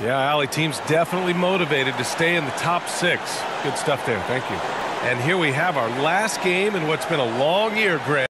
Yeah, Allie, team's definitely motivated to stay in the top six. Good stuff there. Thank you. And here we have our last game in what's been a long year, Greg.